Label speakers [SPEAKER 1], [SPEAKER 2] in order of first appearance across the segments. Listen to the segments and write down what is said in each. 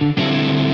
[SPEAKER 1] Música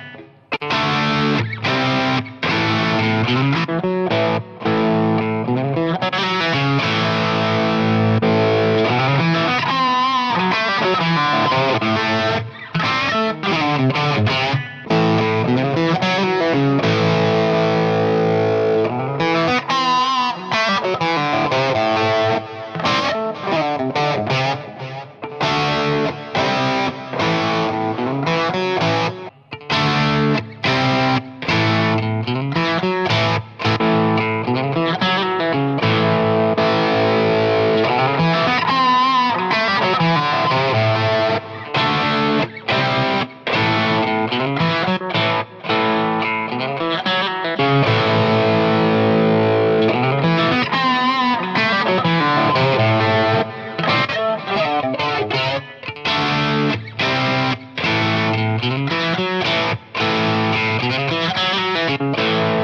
[SPEAKER 1] Thank you.
[SPEAKER 2] Thank you.